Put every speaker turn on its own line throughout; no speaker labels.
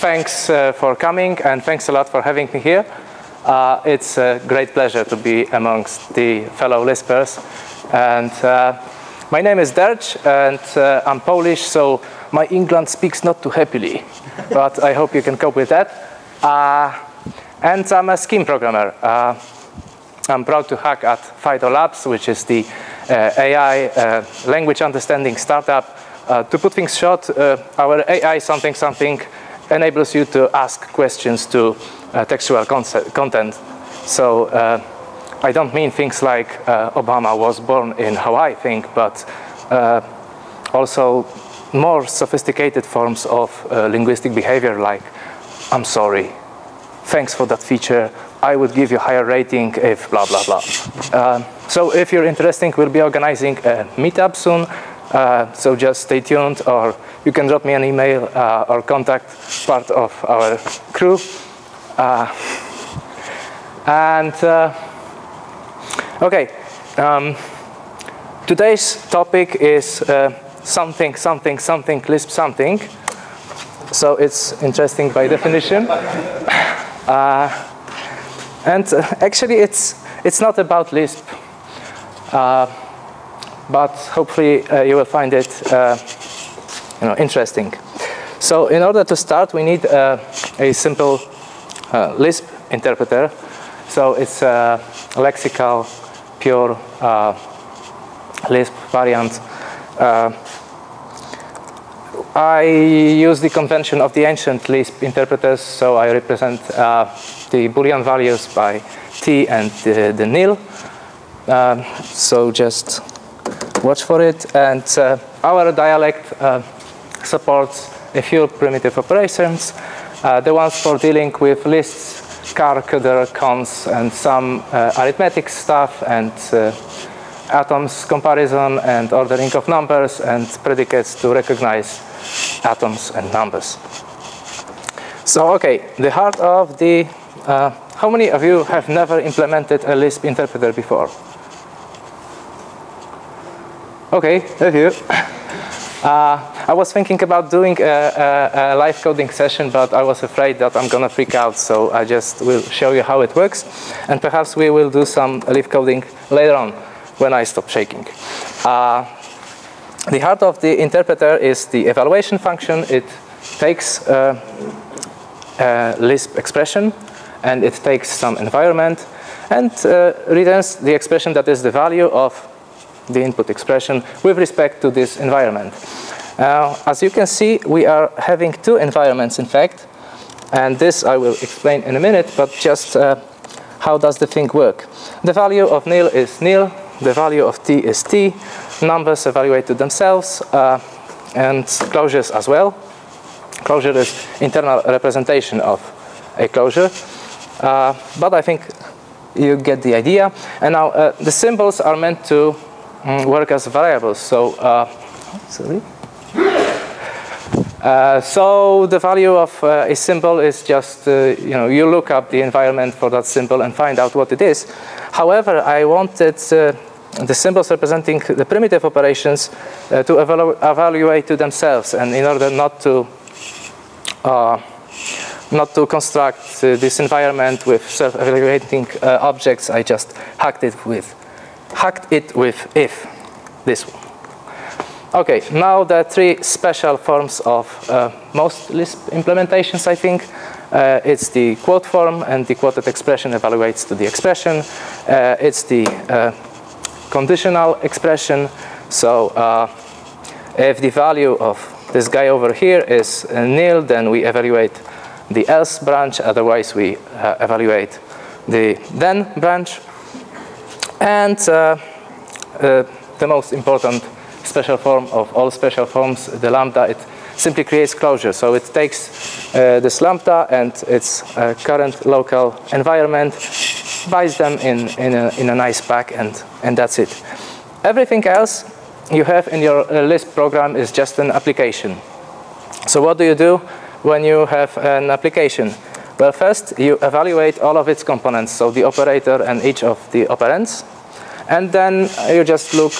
thanks uh, for coming and thanks a lot for having me here. Uh, it's a great pleasure to be amongst the fellow Lispers. And uh, my name is Dercz and uh, I'm Polish, so my England speaks not too happily, but I hope you can cope with that. Uh, and I'm a scheme programmer. Uh, I'm proud to hack at Fido Labs, which is the AI language understanding startup to put things short, our AI something something enables you to ask questions to uh, textual content. So uh, I don't mean things like uh, Obama was born in Hawaii thing, but uh, also more sophisticated forms of linguistic behavior like, I'm sorry, thanks for that feature, I would give you a higher rating if blah, blah, blah. so if you're interested, we'll be organizing a meetup soon. Uh, so just stay tuned, or you can drop me an email uh, or contact part of our crew. Uh, and uh, okay, um, today's topic is uh, something, something, something, Lisp something. So it's interesting by definition. Uh, and actually, it's it's not about Lisp but hopefully uh, you will find it uh, you know, interesting. So in order to start, we need uh, a simple uh, Lisp interpreter. So it's a lexical, pure uh, Lisp variant. Uh, I use the convention of the ancient Lisp interpreters, so I represent the Boolean values by t and the, the nil. Um, so just watch for it. And uh, our dialect uh, supports a few primitive operations. Uh, the ones for dealing with lists, car, cdr, cons, and some arithmetic stuff, and atoms comparison, and ordering of numbers, and predicates to recognize atoms and numbers. So, okay, the heart of the, uh, how many of you have never implemented a Lisp interpreter before? Okay, thank you. Uh, I was thinking about doing a, a, a, live coding session, but I was afraid that I'm going to freak out, so I just will show you how it works. And perhaps we will do some live coding later on when I stop shaking. Uh, the heart of the interpreter is the evaluation function. It takes a, a Lisp expression, and it takes some environment, and uh, returns the expression that is the value of the input expression with respect to this environment. Uh, as you can see, we are having two environments, in fact, and this I will explain in a minute, but just uh, how does the thing work? The value of nil is nil, the value of t is t, numbers evaluate to themselves, uh, and closures as well. Closure is internal representation of a closure, uh, but I think you get the idea. And now uh, the symbols are meant to work as variables. So, uh, sorry. Uh, so the value of uh, a symbol is just, uh, you know, you look up the environment for that symbol and find out what it is. However, I wanted uh, the symbols representing the primitive operations uh, to evalu evaluate to themselves, and in order not to not to construct this environment with self-evaluating objects, I just hacked it with hacked it with if, this one. Okay, now the three special forms of uh, most Lisp implementations, I think. Uh, it's the quote form, and the quoted expression evaluates to the expression. Uh, it's the uh, conditional expression. So uh, if the value of this guy over here is nil, then we evaluate the else branch. Otherwise, we uh, evaluate the then branch. And uh, uh, the most important special form of all special forms, the lambda, it simply creates closure. So it takes uh, this lambda and its uh, current local environment, binds them in, in, a, in a nice pack, and, and that's it. Everything else you have in your uh, Lisp program is just an application. So what do you do when you have an application? Well, first you evaluate all of its components, so the operator and each of the operands, and then you just look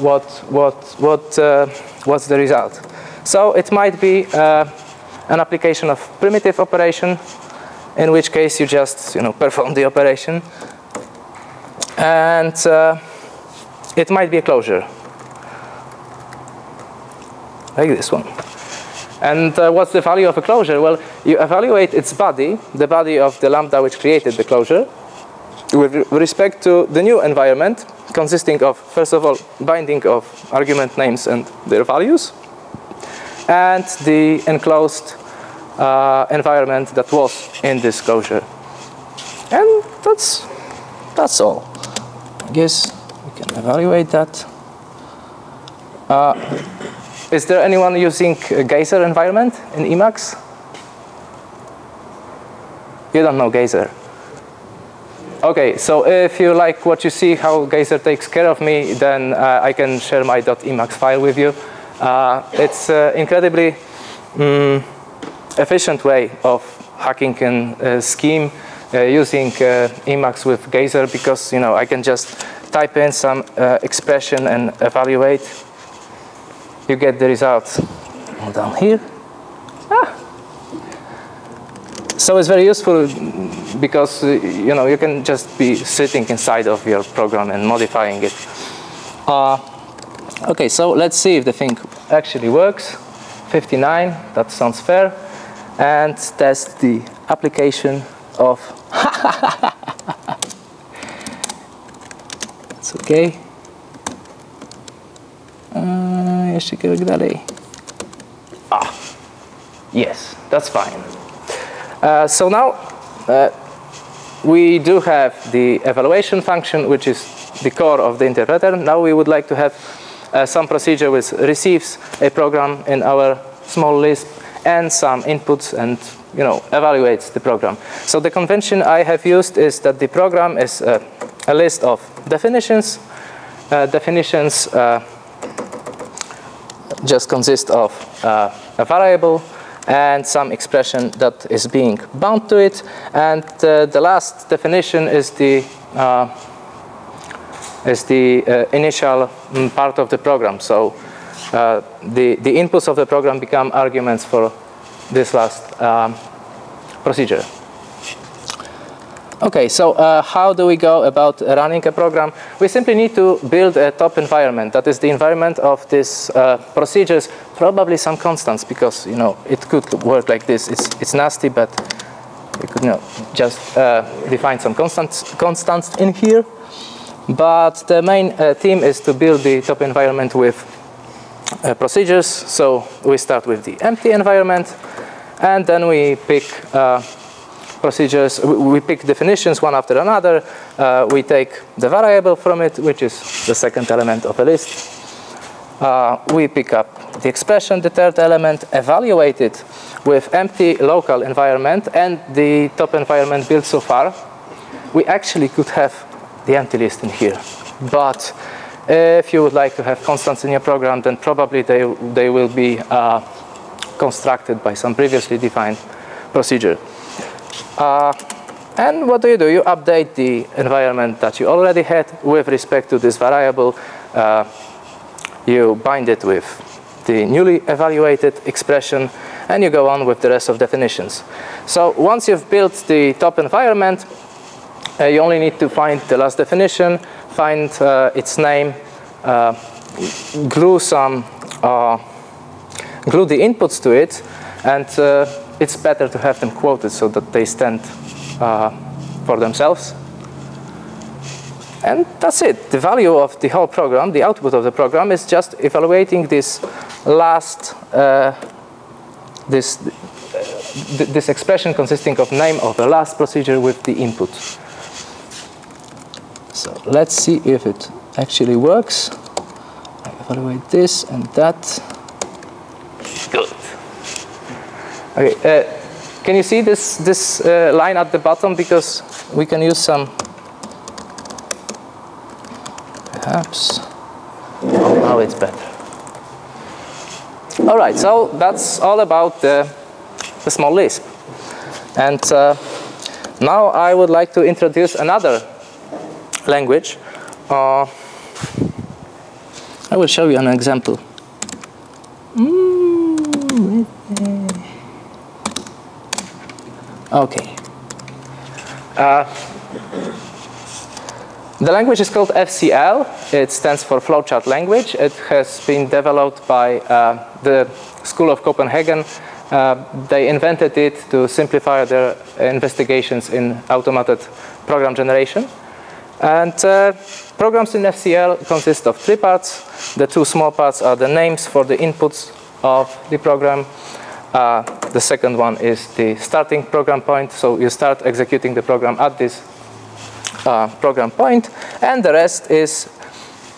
what what what uh, what's the result. So it might be uh, an application of primitive operation, in which case you just you know, perform the operation. And uh, it might be a closure, like this one. And uh, what's the value of a closure? Well, you evaluate its body, the body of the lambda which created the closure, with respect to the new environment, consisting of, first of all, binding of argument names and their values, and the enclosed uh, environment that was in this closure. And that's, that's all. I guess we can evaluate that. Uh, is there anyone using Geiser environment in Emacs? You don't know Geiser. Okay, so if you like what you see, how Geiser takes care of me, then uh, I can share my .emacs file with you. Uh, it's uh, incredibly um, efficient way of hacking a scheme uh, using uh, Emacs with Geiser because you know I can just type in some uh, expression and evaluate you get the results down here. Ah. So it's very useful because uh, you know you can just be sitting inside of your program and modifying it. Uh, okay, so let's see if the thing actually works. 59, that sounds fair. And test the application of. it's okay. Ah, yes, that's fine. Uh, so now uh, we do have the evaluation function, which is the core of the interpreter. Now we would like to have uh, some procedure which receives a program in our small Lisp and some inputs and you know evaluates the program. So the convention I have used is that the program is uh, a list of definitions. Uh, definitions uh, just consist of uh, a variable and some expression that is being bound to it. And uh, the last definition is the uh, is the uh, initial mm, part of the program. So uh, the the inputs of the program become arguments for this last um, procedure. Okay, so uh, how do we go about running a program? We simply need to build a top environment. That is the environment of these uh, procedures, probably some constants, because you know it could work like this. It's, it's nasty, but we could you know, just uh, define some constants, constants in here. But the main uh, theme is to build the top environment with uh, procedures. So we start with the empty environment, and then we pick uh, procedures, we pick definitions one after another. Uh, we take the variable from it, which is the second element of a list. Uh, we pick up the expression, the third element, evaluate it with empty local environment and the top environment built so far. We actually could have the empty list in here. But if you would like to have constants in your program, then probably they, they will be uh, constructed by some previously defined procedure. Uh, and what do you do? You update the environment that you already had with respect to this variable. Uh, you bind it with the newly evaluated expression, and you go on with the rest of definitions. So once you've built the top environment, uh, you only need to find the last definition, find uh, its name, uh, glue some, uh, glue the inputs to it, and it's better to have them quoted so that they stand uh, for themselves. And that's it. The value of the whole program, the output of the program, is just evaluating this last, uh, this, uh, this expression consisting of name of the last procedure with the input. So let's see if it actually works. I evaluate this and that. Good. Okay, uh, can you see this, this uh, line at the bottom? Because we can use some, perhaps. Oh, now it's better. All right, so that's all about the, the small Lisp. And uh, now I would like to introduce another language. Uh, I will show you an example. Mm -hmm. Okay. Uh, the language is called FCL. It stands for Flowchart Language. It has been developed by uh, the School of Copenhagen. Uh, they invented it to simplify their investigations in automated program generation. And uh, programs in FCL consist of three parts. The two small parts are the names for the inputs of the program. Uh, the second one is the starting program point. So you start executing the program at this uh, program point. And the rest is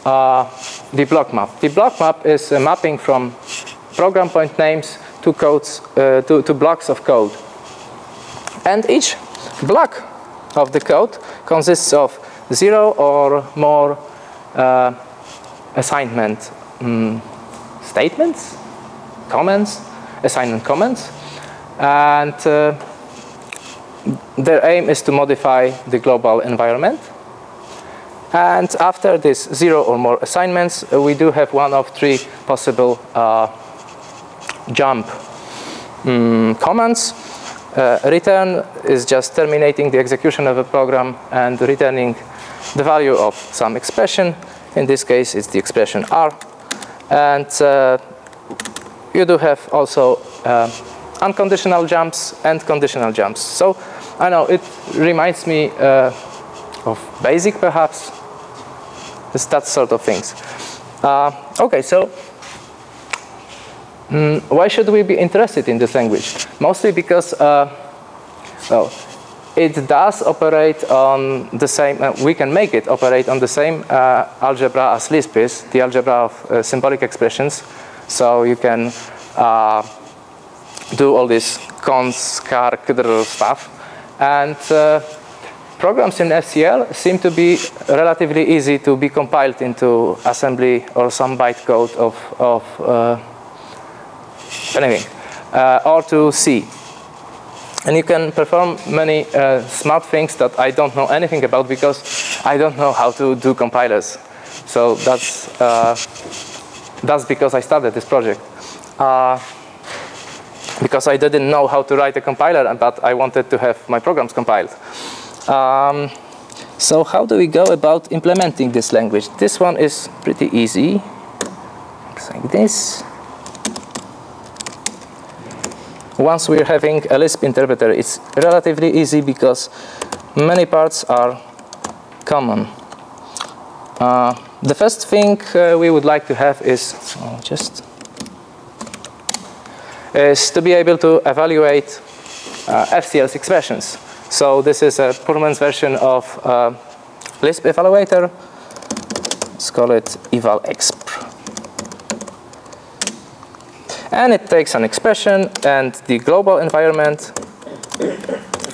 uh, the block map. The block map is a mapping from program point names to codes, uh, to, to blocks of code. And each block of the code consists of zero or more uh, assignment um, statements, comments, assignment comments, and uh, their aim is to modify the global environment. And after this zero or more assignments, uh, we do have one of three possible uh, jump um, commands. Uh, return is just terminating the execution of a program and returning the value of some expression. In this case, it's the expression R. And uh, you do have also uh, unconditional jumps and conditional jumps. So I know it reminds me uh, of BASIC, perhaps. It's that sort of things. Uh, okay, so mm, why should we be interested in this language? Mostly because, uh, well, it does operate on the same, uh, we can make it operate on the same uh, algebra as Lisp is, the algebra of uh, symbolic expressions. So you can uh, do all this cons, car, stuff. And uh, programs in FCL seem to be relatively easy to be compiled into assembly or some bytecode of, of uh, anything, or to C. And you can perform many uh, smart things that I don't know anything about because I don't know how to do compilers. So that's, uh, that's because I started this project. Uh, because I didn't know how to write a compiler, but I wanted to have my programs compiled. Um, so how do we go about implementing this language? This one is pretty easy. Looks like this once we're having a Lisp interpreter, it's relatively easy because many parts are common. Uh, the first thing uh, we would like to have is oh, just is to be able to evaluate uh, FCL's expressions. So this is a performance version of uh, Lisp evaluator. Let's call it eval exp and it takes an expression and the global environment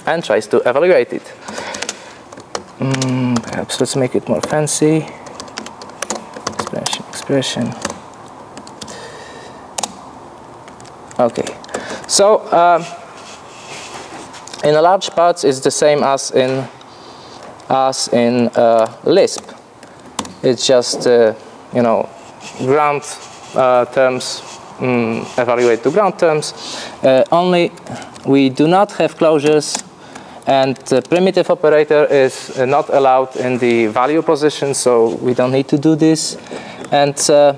and tries to evaluate it. Mm, perhaps let's make it more fancy. Expression. Okay, so um, in a large part it's the same as in as in uh, Lisp. It's just uh, you know ground uh, terms um, evaluate to ground terms. Uh, only we do not have closures and the primitive operator is uh, not allowed in the value position, so we don't need to do this. And uh,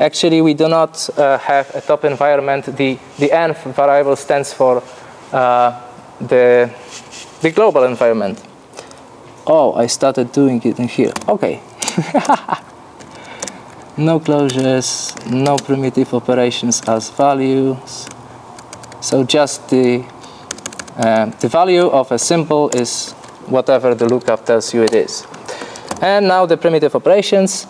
actually, we do not uh, have a top environment. The, the env variable stands for uh, the, the global environment. Oh, I started doing it in here. Okay. no closures, no primitive operations as values. So just the, uh, the value of a symbol is whatever the lookup tells you it is. And now the primitive operations.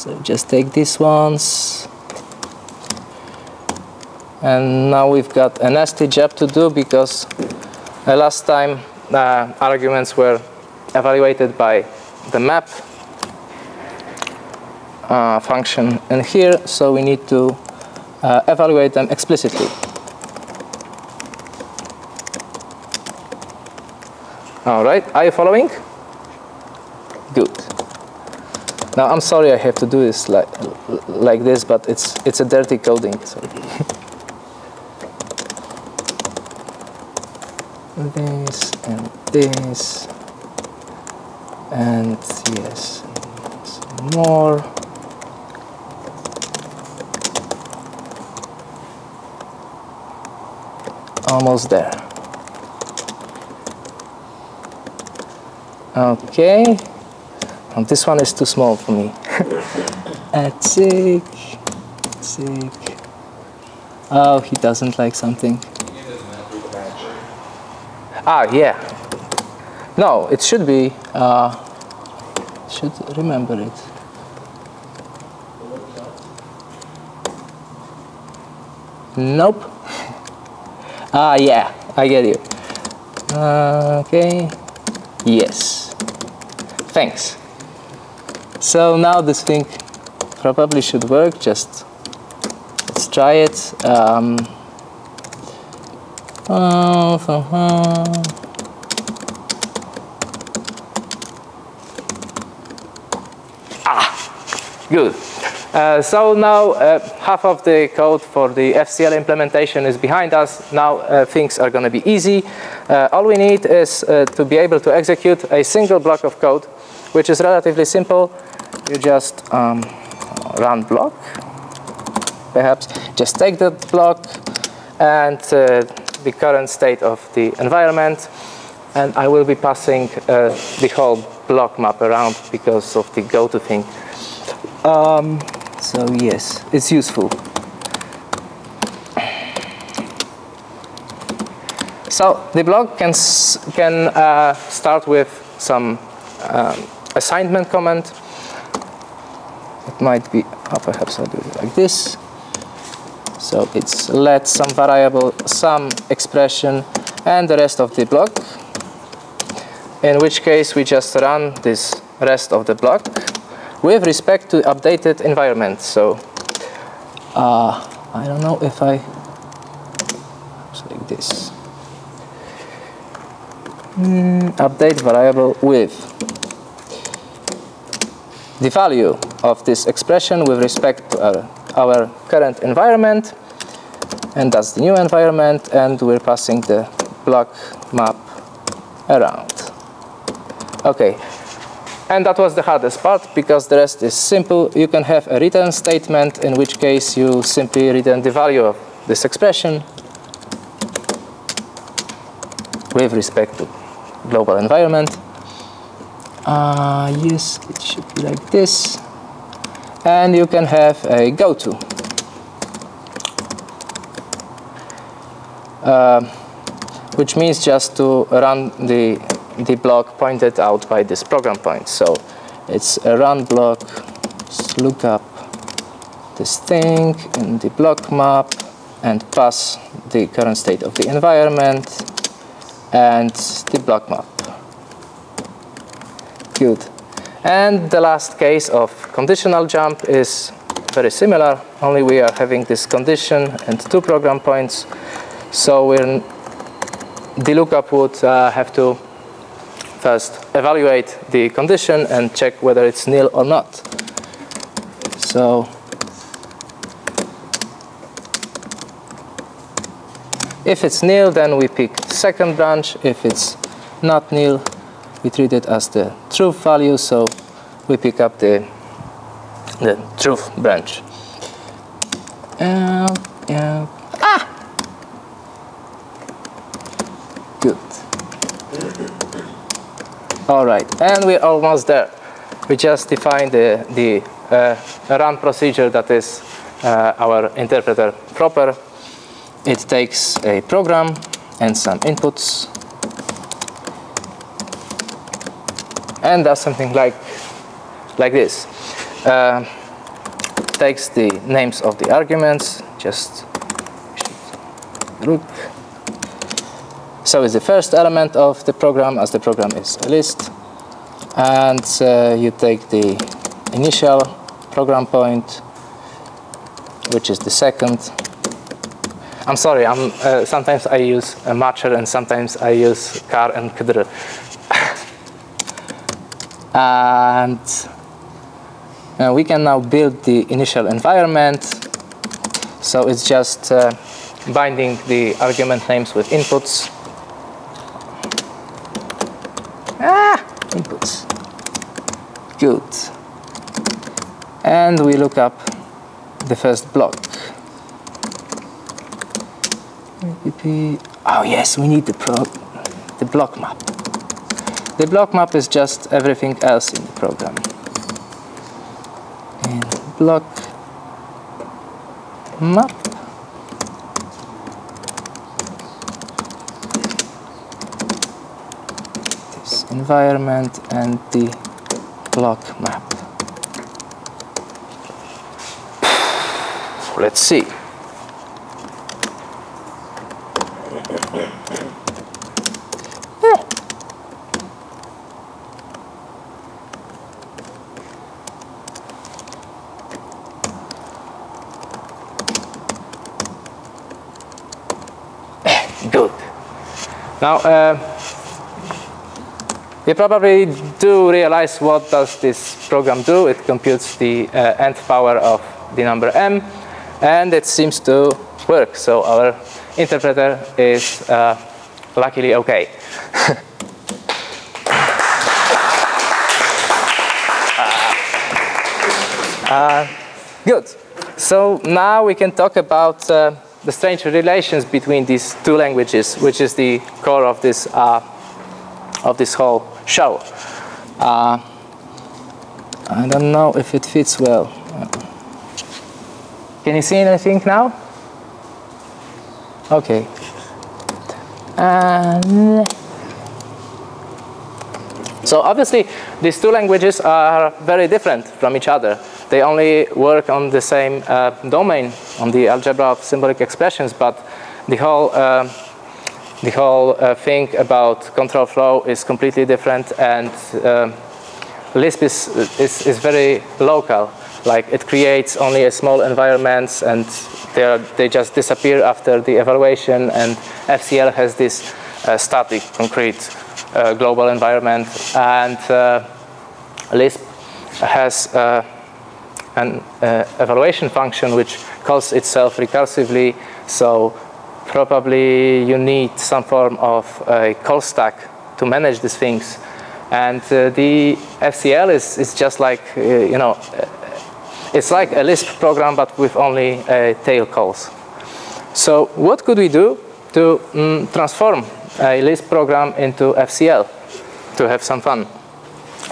So just take these ones. And now we've got a nasty job to do because last time uh, arguments were evaluated by the map uh, function in here, so we need to uh, evaluate them explicitly. All right, are you following? Good. Now I'm sorry I have to do this like like this, but it's it's a dirty coding. So. this and this and yes some more almost there okay and this one is too small for me Attic, Attic. Oh, he doesn't like something. Ah, yeah. No, it should be. Uh, should remember it. Nope. ah, yeah, I get you. Uh, okay. Yes. Thanks. So now this thing probably should work. Just let's try it. Um, uh, ah, good. Uh, so now uh, half of the code for the FCL implementation is behind us. Now uh, things are going to be easy. Uh, all we need is uh, to be able to execute a single block of code, which is relatively simple. You just um, run block, perhaps. Just take the block and uh, the current state of the environment, and I will be passing the whole block map around because of the goto thing. Um, so yes, it's useful. So the block can, can uh, start with some um, assignment comment. It might be, oh, perhaps I'll do it like this. So it's let some variable, some expression, and the rest of the block. In which case we just run this rest of the block with respect to updated environment. So uh, I don't know if I like this. Mm, update variable with the value of this expression with respect to our, our current environment and that's the new environment and we're passing the block map around. Okay, and that was the hardest part because the rest is simple. You can have a return statement in which case you simply return the value of this expression with respect to global environment. Uh, yes, it should be like this. And you can have a goto. Uh, which means just to run the the block pointed out by this program point. So it's a run block, look up this thing in the block map and pass the current state of the environment and the block map. Good. And the last case of conditional jump is very similar, only we are having this condition and two program points. So we're, the lookup would uh, have to first evaluate the condition and check whether it's nil or not. So if it's nil, then we pick second branch. If it's not nil, we treat it as the truth value, so we pick up the, the truth branch. Uh, yeah. Ah! Good. All right, and we're almost there. We just defined the, the uh, run procedure that is uh, our interpreter proper. It takes a program and some inputs and does something like, like this. Uh, takes the names of the arguments, just look so it's the first element of the program, as the program is a list. And uh, you take the initial program point, which is the second. I'm sorry, I'm, uh, sometimes I use a matcher and sometimes I use car and cdr. and uh, we can now build the initial environment. So it's just uh, binding the argument names with inputs. Ah, inputs. Good. And we look up the first block. Oh yes, we need the, pro the block map. The block map is just everything else in the program. And block map. This environment and the block map. Let's see. Good. Now, uh, you probably do realize what does this program do. It computes the uh, nth power of the number m, and it seems to work. So our interpreter is uh, luckily okay. Uh, good. So now we can talk about uh, the strange relations between these two languages, which is the core of this uh, of this whole show. Uh, I don't know if it fits well. Can you see anything now? Okay. Um, so obviously, these two languages are very different from each other. They only work on the same uh, domain, on the algebra of symbolic expressions, but the whole, uh, the whole uh, thing about control flow is completely different, and uh, Lisp is, is, is, very local. Like it creates only a small environments, and they, are, they just disappear after the evaluation, and FCL has this uh, static, concrete uh, global environment, and Lisp has an uh, evaluation function which calls itself recursively. So probably you need some form of a call stack to manage these things. And uh, the FCL is, is just like, uh, you know, uh, it's like a Lisp program but with only uh, tail calls. So what could we do to um, transform a Lisp program into FCL to have some fun?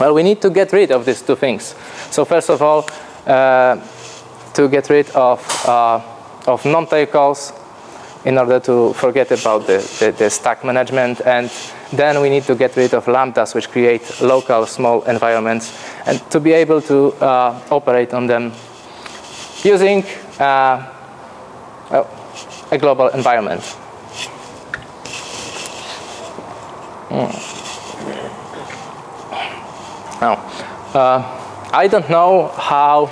Well, we need to get rid of these two things. So first of all, uh, to get rid of, uh, of non-tail calls in order to forget about the, the, the, stack management. And then we need to get rid of lambdas, which create local small environments, and to be able to uh, operate on them using uh, a global environment. Mm. Now, uh, I don't know how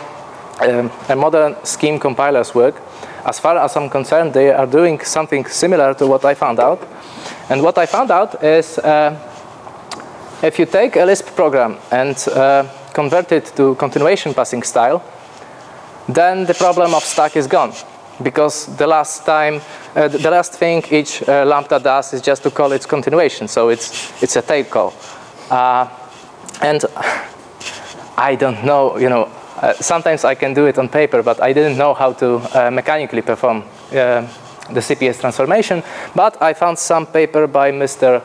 um, modern scheme compilers work. As far as I'm concerned, they are doing something similar to what I found out. And what I found out is uh, if you take a Lisp program and uh, convert it to continuation passing style, then the problem of stack is gone. Because the last time, uh, the last thing each uh, lambda does is just to call its continuation. So it's, it's a tail call. Uh, and I don't know, you know, uh, sometimes I can do it on paper, but I didn't know how to uh, mechanically perform uh, the CPS transformation. But I found some paper by Mr.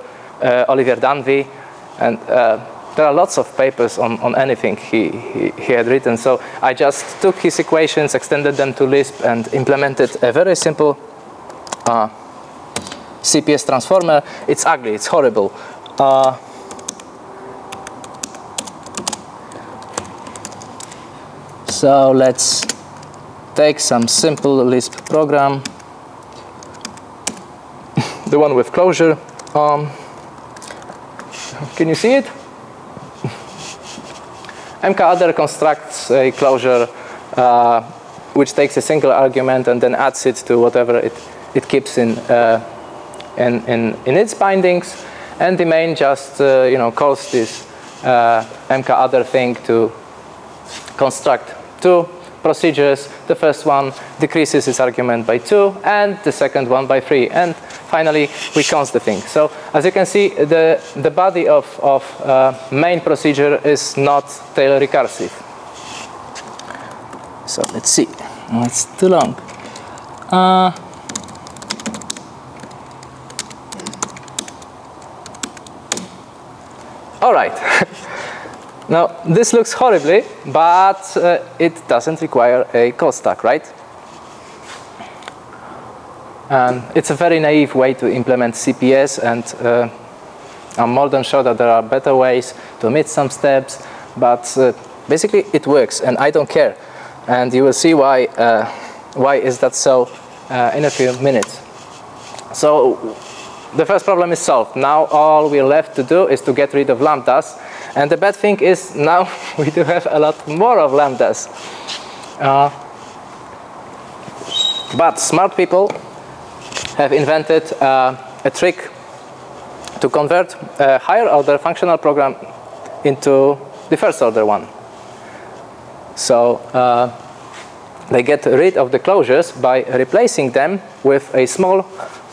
Olivier Danvy, and there are lots of papers on, on anything he, he, he, had written. So I just took his equations, extended them to Lisp, and implemented a very simple uh, CPS transformer. It's ugly, it's horrible. So let's take some simple Lisp program, the one with closure. Um, can you see it? Mkother constructs a closure uh, which takes a single argument and then adds it to whatever it, it keeps in, uh, in, in, in, its bindings. And the main just uh, you know, calls this uh, mkadder thing to construct two procedures. The first one decreases its argument by two, and the second one by three. And finally we const the thing. So as you can see, the, the body of, of uh, main procedure is not tail recursive. So let's see. Oh, it's too long. Uh, all right. now, this looks horribly, but uh, it doesn't require a call stack, right? And it's a very naive way to implement CPS, and uh, I'm more than sure that there are better ways to omit some steps, but uh, basically it works, and I don't care. And you will see why, uh, why is that so uh, in a few minutes. So the first problem is solved. Now all we're left to do is to get rid of lambdas. And the bad thing is now we do have a lot more of lambdas. Uh, but smart people have invented uh, a trick to convert a higher order functional program into the first order one. So uh, they get rid of the closures by replacing them with a small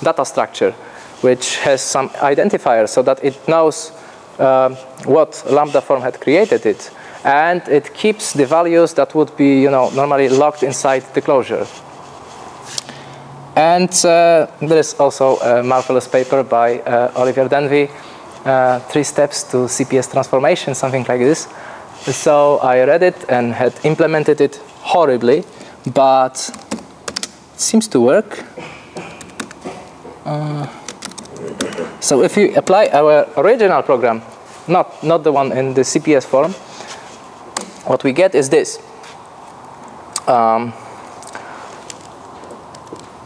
data structure which has some identifier so that it knows uh, what lambda form had created it and it keeps the values that would be you know normally locked inside the closure and uh, there is also a marvelous paper by uh, Olivier Danvy, uh, three steps to CPS transformation, something like this. So I read it and had implemented it horribly, but it seems to work. Uh, so if you apply our original program, not, not the one in the CPS form, what we get is this. Um,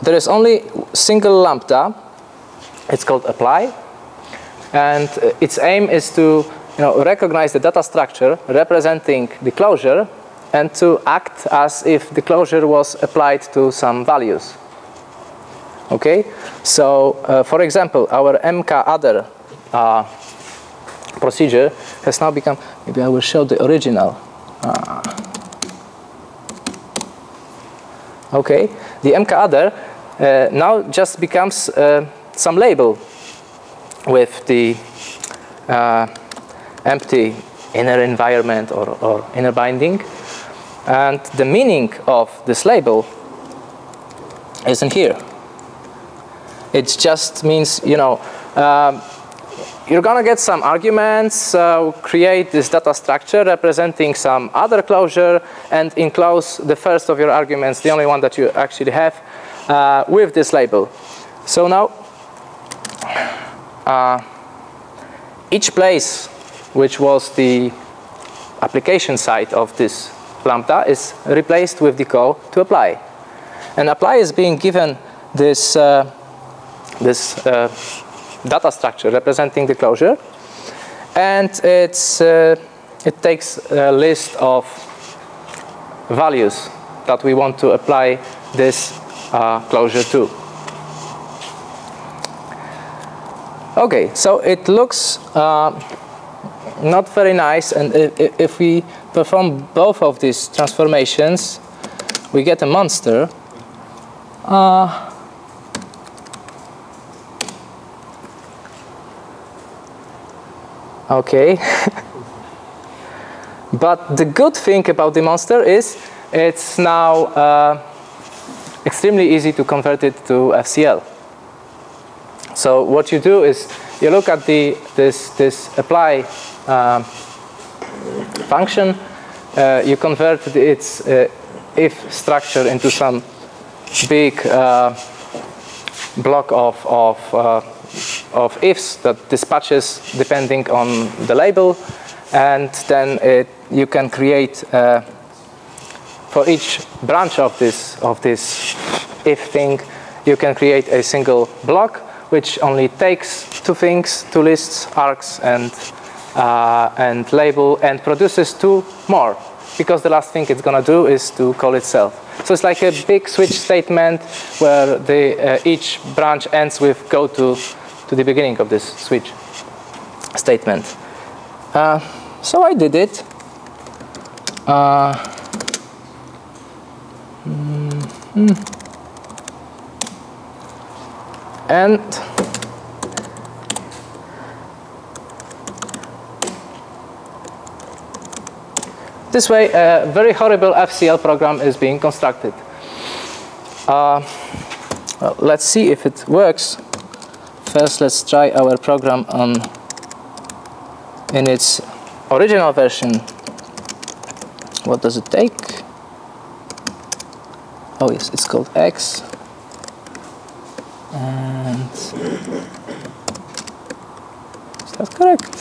there is only single lambda. It's called apply. And its aim is to you know, recognize the data structure representing the closure and to act as if the closure was applied to some values. Okay, so uh, for example, our MK other uh, procedure has now become, maybe I will show the original. Uh, okay, the MK other uh, now just becomes uh, some label with the uh, empty inner environment or, or, inner binding. And the meaning of this label isn't here. It just means, you know, um, you're going to get some arguments, uh, create this data structure representing some other closure, and enclose the first of your arguments, the only one that you actually have, uh, with this label. So now, uh, each place which was the application side of this lambda is replaced with the call to apply. And apply is being given this, uh, this uh, data structure representing the closure. And it's, uh, it takes a list of values that we want to apply this uh, closure to. Okay, so it looks uh, not very nice, and if, if, we perform both of these transformations, we get a monster. Uh, okay. but the good thing about the monster is it's now uh, extremely easy to convert it to FCL. So what you do is you look at the this this apply uh, function. Uh, you convert its uh, if structure into some big uh, block of of uh, of ifs that dispatches depending on the label, and then it, you can create uh, for each branch of this, of this if thing, you can create a single block which only takes two things, two lists, args, and, uh, and label, and produces two more because the last thing it's going to do is to call itself. So it's like a big switch statement where the, uh, each branch ends with go to, to the beginning of this switch statement. Uh, so I did it. Uh, Mm. And this way, a very horrible FCL program is being constructed. Uh, well, let's see if it works. First, let's try our program on in its original version. What does it take? Oh yes, it's called X. And is that correct?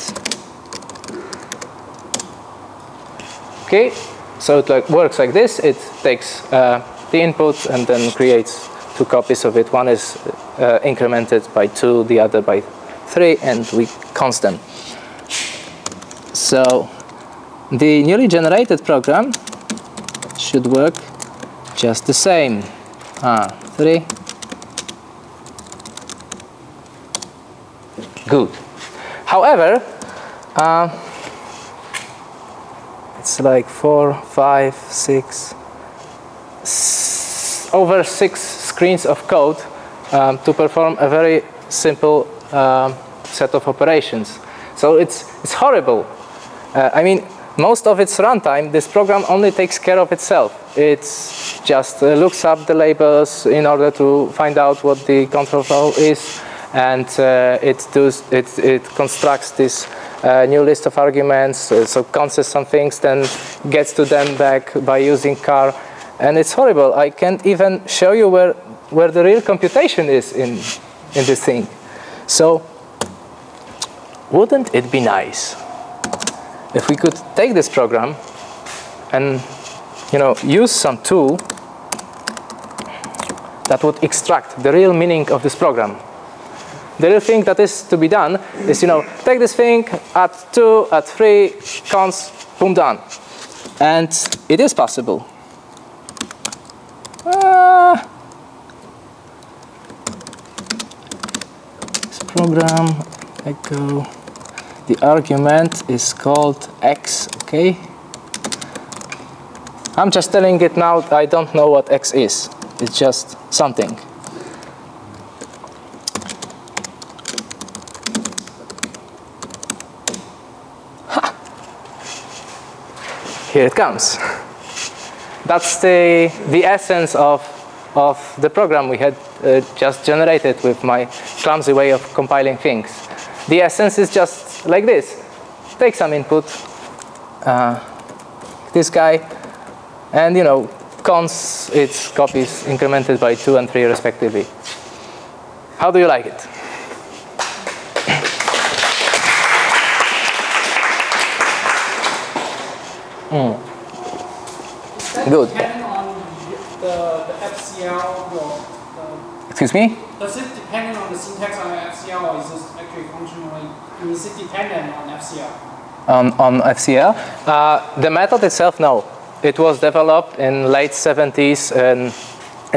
Okay, so it like works like this. It takes uh, the input and then creates two copies of it. One is uh, incremented by two, the other by three, and we cons them. So the newly generated program should work just the same. Ah, three. Good. However, uh, it's like four, five, six, over six screens of code um, to perform a very simple um, set of operations. So it's, it's horrible. Uh, I mean, most of its runtime, this program only takes care of itself. It just uh, looks up the labels in order to find out what the control flow is, and uh, it, does, it, it constructs this uh, new list of arguments, uh, so conceals some things, then gets to them back by using car, and it's horrible. I can't even show you where, where the real computation is in, in this thing. So wouldn't it be nice if we could take this program and you know, use some tool that would extract the real meaning of this program. The real thing that is to be done is, you know, take this thing, add two, add three, cons, boom, done. And it is possible. Uh, this program, echo the argument is called x, okay? I'm just telling it now, I don't know what x is. It's just something. Ha! Here it comes. That's the, the essence of, of the program we had uh, just generated with my clumsy way of compiling things. The essence is just like this. Take some input, uh, this guy, and you know, cons its copies incremented by 2 and 3 respectively. How do you like it? Mm. Good.
The, the FCL,
Excuse me?
Does it depend on the syntax on the FCL or is it actually functionally, is it dependent on FCL?
On, on FCL? Uh, the method itself, no. It was developed in late 70s in,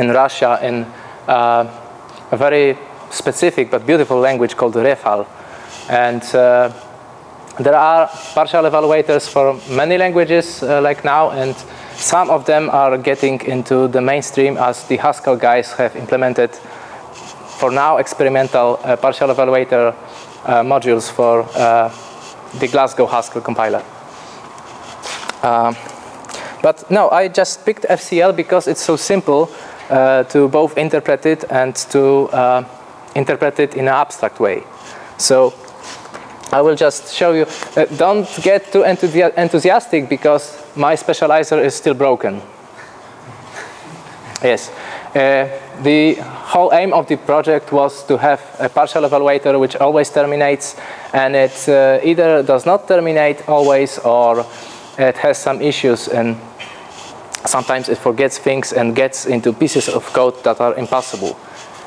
in Russia in uh, a very specific but beautiful language called Refal. And uh, there are partial evaluators for many languages uh, like now, and some of them are getting into the mainstream as the Haskell guys have implemented for now experimental uh, partial evaluator uh, modules for uh, the Glasgow Haskell compiler. But no, I just picked FCL because it's so simple uh, to both interpret it and to uh, interpret it in an abstract way. So I will just show you. Uh, don't get too enthusiastic because my specializer is still broken. yes. Uh, the whole aim of the project was to have a partial evaluator which always terminates and it uh, either does not terminate always or it has some issues and sometimes it forgets things and gets into pieces of code that are impossible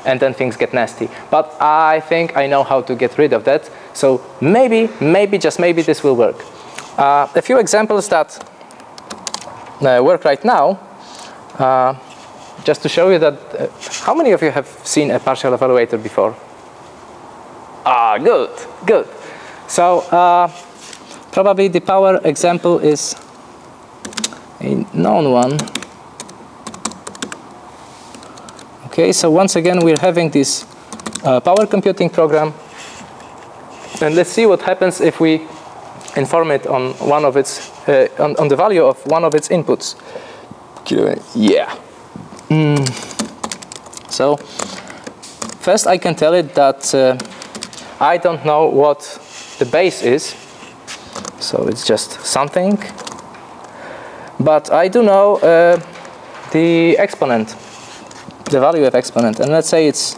and then things get nasty. But I think I know how to get rid of that. So maybe, maybe, just maybe this will work. Uh, a few examples that uh, work right now. Uh, just to show you that, uh, how many of you have seen a partial evaluator before? Ah, good, good. So uh, probably the power example is a known one. Okay, so once again we're having this uh, power computing program. And let's see what happens if we inform it on one of its uh, on, on, the value of one of its inputs. Yeah. Mm. So first I can tell it that uh, I don't know what the base is. So it's just something. But I do know uh, the exponent, the value of exponent. And let's say it's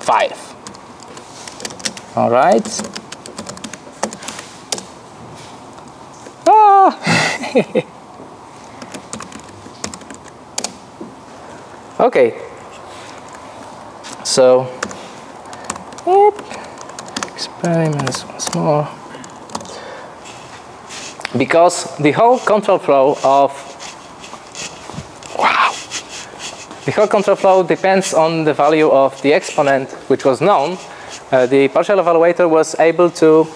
5. All right. Ah! okay. So, experiments once more. Because the whole control flow of wow, the whole control flow depends on the value of the exponent which was known uh, the partial evaluator was able to,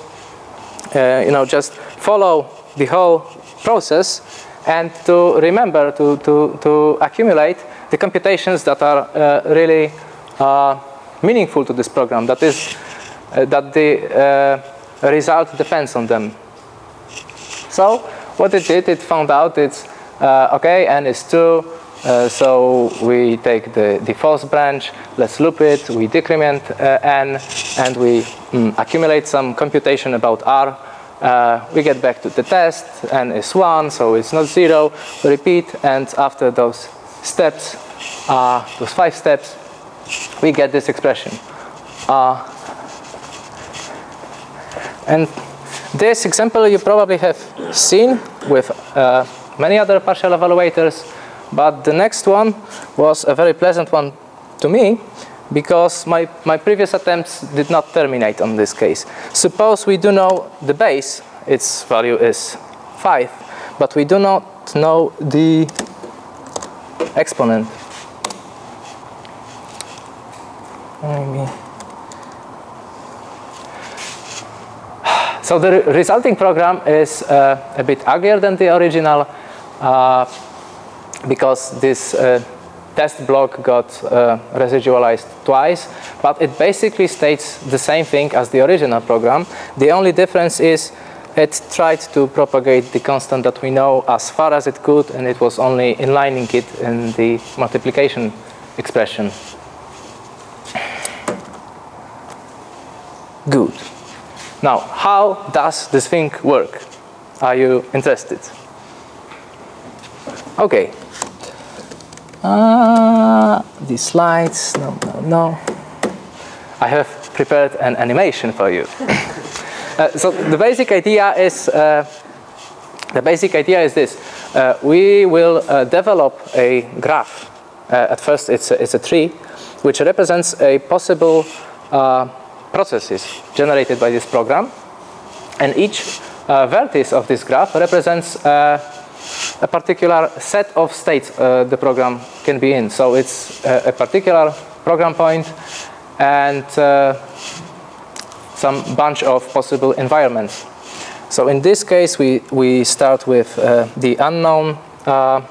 uh, you know, just follow the whole process and to remember to, to, to accumulate the computations that are uh, really uh, meaningful to this program. That is, uh, that the uh, result depends on them. So what it did, it found out it's okay, n is 2, uh, so we take the, the false branch, let's loop it, we decrement uh, n, and we mm, accumulate some computation about r. Uh, we get back to the test, n is 1, so it's not 0. We repeat, and after those steps, uh, those five steps, we get this expression. Uh, and this example you probably have seen with uh, many other partial evaluators but the next one was a very pleasant one to me because my, my previous attempts did not terminate on this case. Suppose we do know the base, its value is 5, but we do not know the exponent. Maybe. So the resulting program is uh, a bit uglier than the original. Uh, because this uh, test block got uh, residualized twice, but it basically states the same thing as the original program. The only difference is it tried to propagate the constant that we know as far as it could, and it was only inlining it in the multiplication expression. Good. Now, how does this thing work? Are you interested? Okay, uh, these slides, no, no, no. I have prepared an animation for you. uh, so the basic idea is, uh, the basic idea is this. Uh, we will uh, develop a graph. Uh, at first it's a, it's a tree, which represents a possible processes generated by this program. And each vertex of this graph represents a particular set of states uh, the program can be in. So it's a, a particular program point and uh, some bunch of possible environments. So in this case, we, we start with uh, the unknown uh,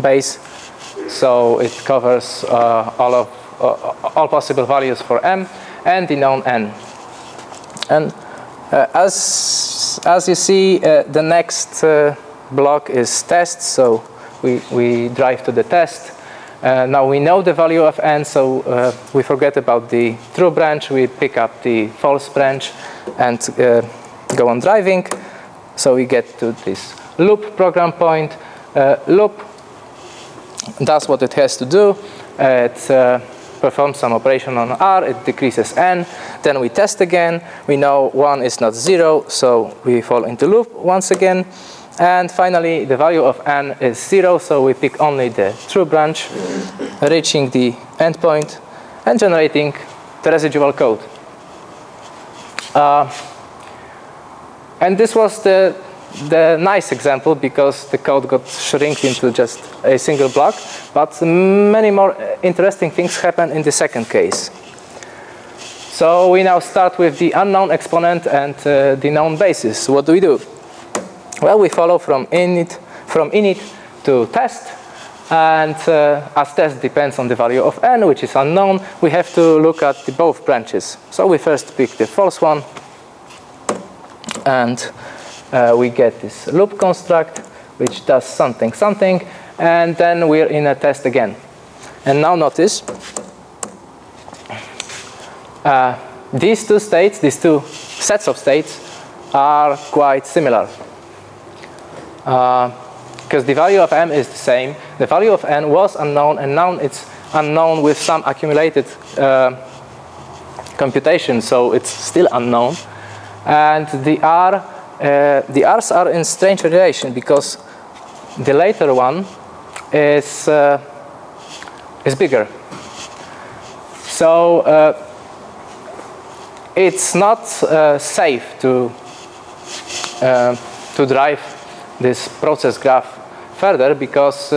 base. So it covers uh, all, of, uh, all possible values for m and the known n. And as, as you see, the next block is test, so we, we drive to the test. Uh, now we know the value of n, so uh, we forget about the true branch, we pick up the false branch and uh, go on driving. So we get to this loop program point. Uh, loop does what it has to do. it uh, performs some operation on r, it decreases n. Then we test again. We know 1 is not 0, so we fall into loop once again. And finally, the value of n is 0, so we pick only the true branch, reaching the endpoint and generating the residual code. Uh, and this was the, the nice example because the code got shrunk into just a single block, but many more interesting things happen in the second case. So we now start with the unknown exponent and uh, the known basis. What do we do? Well, we follow from init, from init to test. And uh, as test depends on the value of n, which is unknown, we have to look at both branches. So we first pick the false one, and uh, we get this loop construct, which does something, something, and then we're in a test again. And now notice, uh, these two states, these two sets of states, are quite similar. Because uh, the value of m is the same, the value of n was unknown, and now it's unknown with some accumulated uh, computation, so it's still unknown. And the r, uh, the r's are in strange relation because the later one is uh, is bigger. So uh, it's not uh, safe to uh, to drive this process graph further because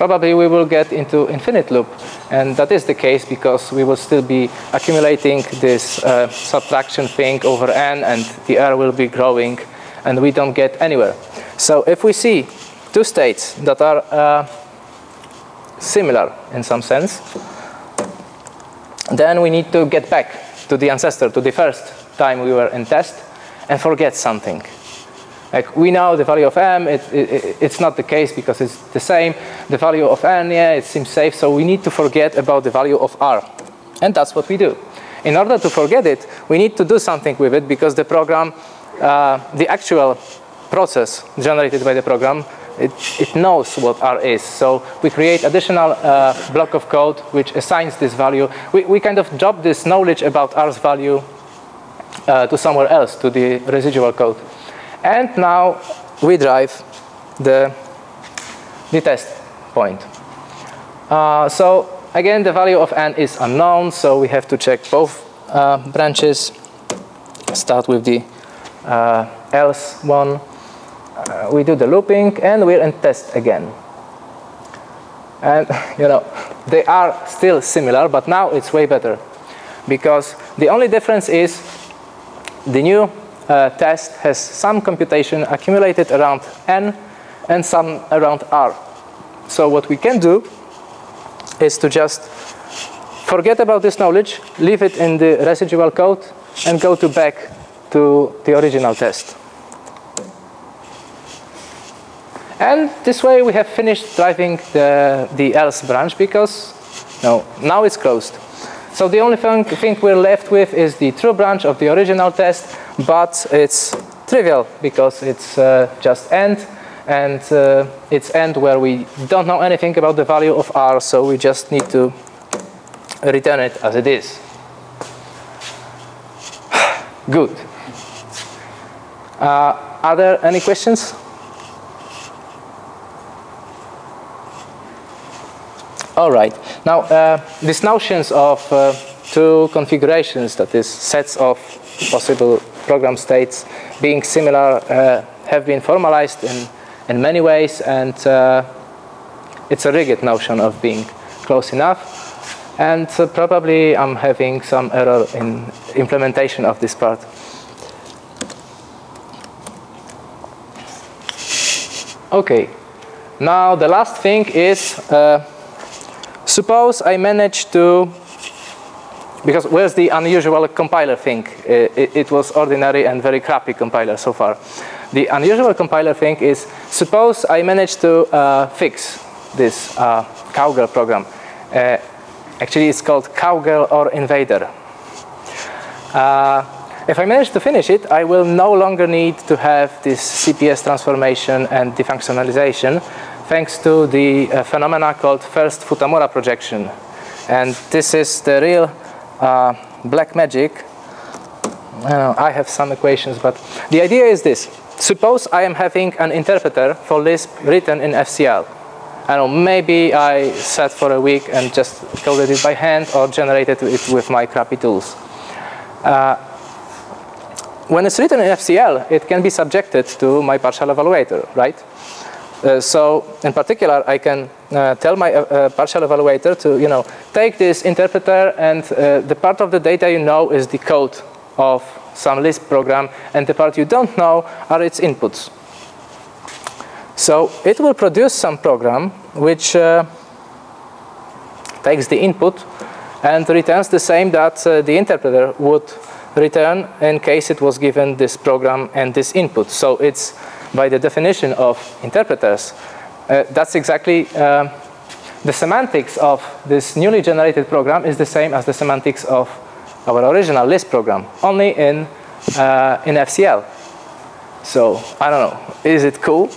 probably we will get into infinite loop and that is the case because we will still be accumulating this uh, subtraction thing over n and the r will be growing and we don't get anywhere. So if we see two states that are uh, similar in some sense, then we need to get back to the ancestor, to the first time we were in test, and forget something. Like we know the value of m, it, it, it's not the case because it's the same. The value of n, yeah, it seems safe, so we need to forget about the value of r. And that's what we do. In order to forget it, we need to do something with it because the program, uh, the actual process generated by the program it, it knows what R is. So we create additional uh, block of code which assigns this value. We, we kind of drop this knowledge about R's value uh, to somewhere else, to the residual code. And now we drive the, the test point. Uh, so again, the value of n is unknown, so we have to check both uh, branches. Start with the uh, else one uh, we do the looping and we're in test again. And you know, they are still similar, but now it's way better. Because the only difference is the new uh, test has some computation accumulated around n and some around r. So what we can do is to just forget about this knowledge, leave it in the residual code, and go to back to the original test. And this way we have finished driving the, the else branch because no, now it's closed. So the only thing, thing we're left with is the true branch of the original test, but it's trivial because it's uh, just end and uh, it's end where we don't know anything about the value of r, so we just need to return it as it is. Good. Uh, are there any questions? All right. Now, uh, these notions of uh, two configurations, that is, sets of possible program states being similar, uh, have been formalized in, in many ways, and uh, it's a rigid notion of being close enough. And uh, probably I'm having some error in implementation of this part. Okay. Now, the last thing is uh, Suppose I manage to, because where's the unusual compiler thing? It, it, it, was ordinary and very crappy compiler so far. The unusual compiler thing is, suppose I manage to uh, fix this uh, Cowgirl program. Uh, actually, it's called Cowgirl or Invader. Uh, if I manage to finish it, I will no longer need to have this CPS transformation and defunctionalization thanks to the uh, phenomena called first Futamura projection. And this is the real uh, black magic. I, have some equations, but the idea is this. Suppose I am having an interpreter for Lisp written in FCL. I don't know, maybe I sat for a week and just coded it by hand or generated it with my crappy tools. Uh, when it's written in FCL, it can be subjected to my partial evaluator, right? Uh, so in particular, I can uh, tell my uh, partial evaluator to you know take this interpreter and the part of the data you know is the code of some Lisp program and the part you don't know are its inputs. So it will produce some program which uh, takes the input and returns the same that uh, the interpreter would return in case it was given this program and this input. So it's by the definition of interpreters, uh, that's exactly uh, the semantics of this newly generated program is the same as the semantics of our original Lisp program, only in, uh, in FCL. So I don't know, is it cool?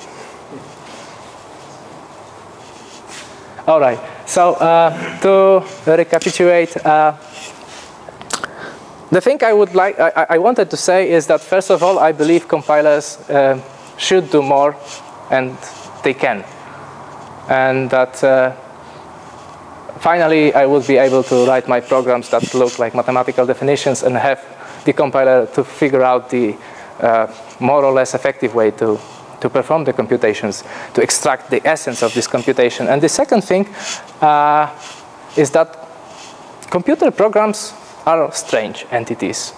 All right, so uh, to recapitulate, uh, the thing I would like, I, I, wanted to say is that first of all, I believe compilers uh, should do more, and they can, and that uh, finally I would be able to write my programs that look like mathematical definitions and have the compiler to figure out the uh, more or less effective way to to perform the computations, to extract the essence of this computation. And the second thing uh, is that computer programs are strange entities.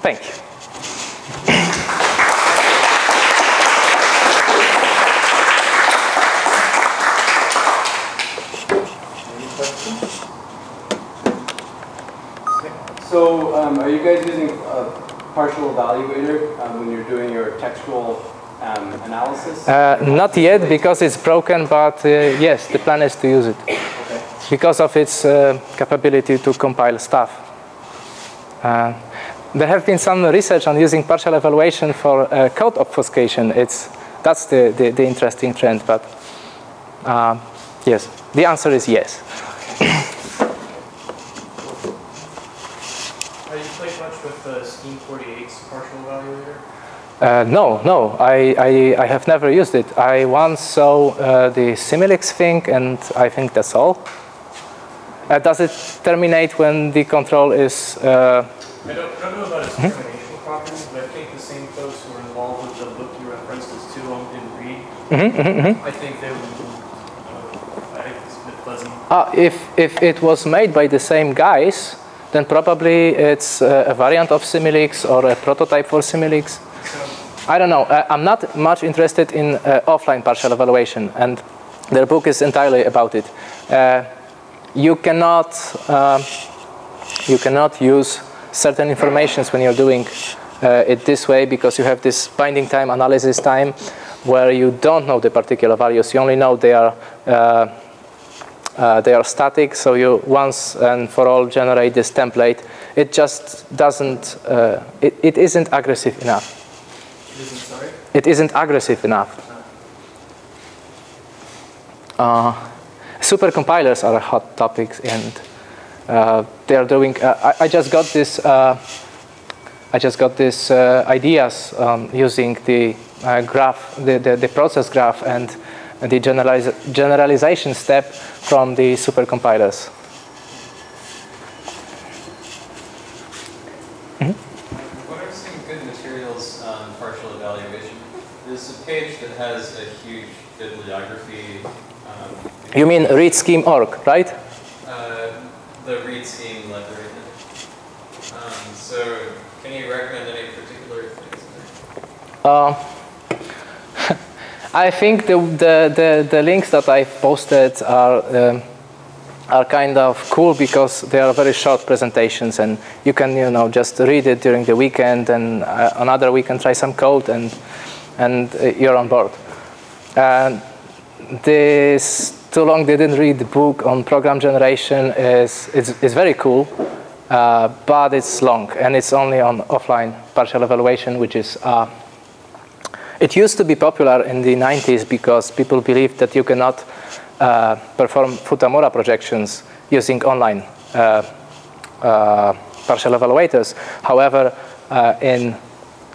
Thank you.
So, um, are you guys using a partial evaluator um, when you're doing your textual um, analysis?
Uh, not yet because it's broken, but uh, yes, the plan is to use it. Okay. Because of its uh, capability to compile stuff. Uh, there have been some research on using partial evaluation for uh, code obfuscation. It's, that's the, the, the interesting trend, but uh, yes, the answer is yes.
Have you played much with uh, Scheme 48's partial evaluator?
Uh, no, no, I, I, I, have never used it. I once saw uh, the Similix thing, and I think that's all. Uh, does it terminate when the control is...
Uh, I, don't, I, don't, know about its hmm? termination properties, but I think the same folks who were involved with the book you referenced as 2 didn't read. Mm -hmm, mm -hmm. I think they would... Uh, I think it's a bit pleasant.
Ah, if, if it was made by the same guys, then probably it's uh, a variant of Similix or a prototype for Similix. I don't know. Uh, I'm not much interested in uh, offline partial evaluation, and their book is entirely about it. Uh, you cannot uh, you cannot use certain informations when you're doing uh, it this way because you have this binding time analysis time where you don't know the particular values. You only know they are uh, they are static, so you once and for all generate this template. It just doesn't, uh, it, it isn't aggressive enough.
It isn't,
aggressive enough. Uh, are a hot topic, and uh, they are doing, uh, I, I, just got this, uh, I just got this ideas um, using the graph, the, the, the process graph, and the generaliz generalization step from the supercompilers.
Mm -hmm. What are some good materials on partial evaluation? There's a page that has a huge bibliography. Um,
you mean readscheme.org, right?
Uh, the readscheme library. Um, so, can you recommend any particular things?
Uh, I think the, the, the, the, links that I've posted are, um, are kind of cool because they are very short presentations and you can you know, just read it during the weekend and uh, another weekend try some code and, and uh, you're on board. And this Too Long they Didn't Read the book on program generation is, is, is very cool, uh, but it's long and it's only on offline partial evaluation, which is uh, it used to be popular in the 90s because people believed that you cannot uh, perform Futamura projections using online uh, uh, partial evaluators. However, uh, in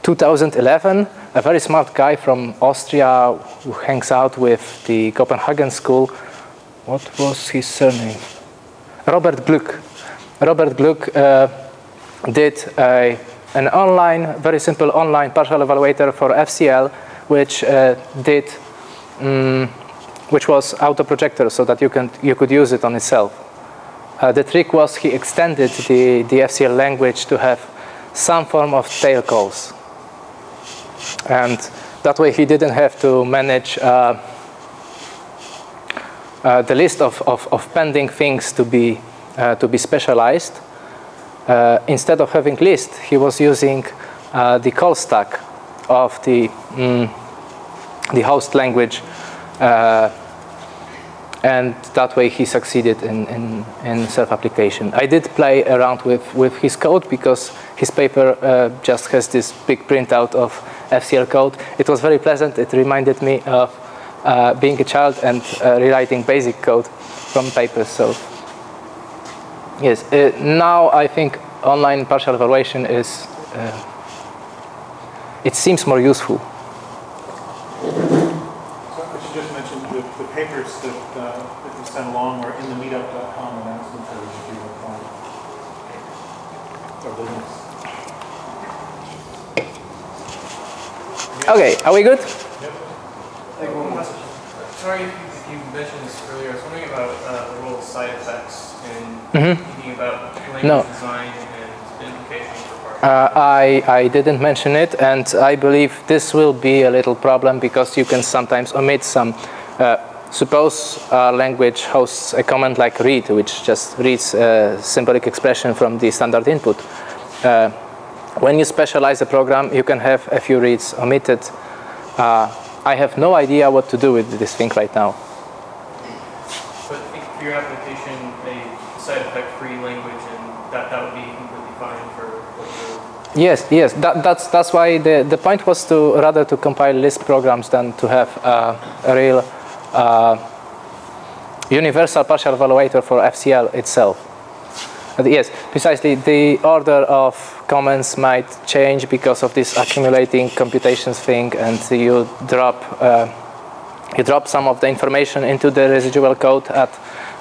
2011, a very smart guy from Austria who hangs out with the Copenhagen school, what was his surname? Robert Gluck. Robert Gluck uh, did a an online, very simple online partial evaluator for FCL, which uh, did, um, which was auto projector, so that you can you could use it on itself. Uh, the trick was he extended the the FCL language to have some form of tail calls, and that way he didn't have to manage uh, uh, the list of, of, of, pending things to be, uh, to be specialized. Uh, instead of having list, he was using uh, the call stack of the, mm, the host language and that way he succeeded in, in, in self-application. I did play around with, with his code because his paper uh, just has this big printout of FCL code. It was very pleasant. It reminded me of uh, being a child and uh, rewriting basic code from papers. So yes, uh, now I think online partial evaluation is, uh, it seems more useful.
papers that, uh, that you sent along were in the meetup.com announcement for which you apply. Or business.
Okay, are we good?
Yep. Sorry if you, if you mentioned this earlier. I was wondering about uh, the role of side effects in mm -hmm. thinking about language no. design and implications for
uh, I, I didn't mention it, and I believe this will be a little problem because you can sometimes omit some uh, Suppose a language hosts a command like read, which just reads a symbolic expression from the standard input. Uh, when you specialize a program, you can have a few reads omitted. Uh, I have no idea what to do with this thing right now.
But if your application a side effect-free language, and that, that would be completely fine for what you're...
Yes, yes. That, that's, that's why the, the point was to rather to compile Lisp programs than to have uh, a real universal partial evaluator for FCL itself. yes, precisely the order of comments might change because of this accumulating computations thing and you drop uh, you drop some of the information into the residual code at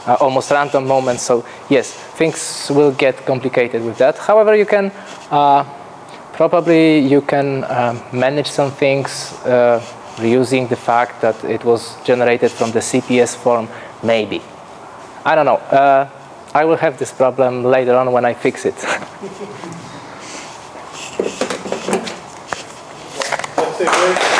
uh, almost random moments. So yes, things will get complicated with that. However, you can uh, probably you can uh, manage some things uh, reusing the fact that it was generated from the CPS form, maybe. I don't know. Uh, I will have this problem later on when I fix it.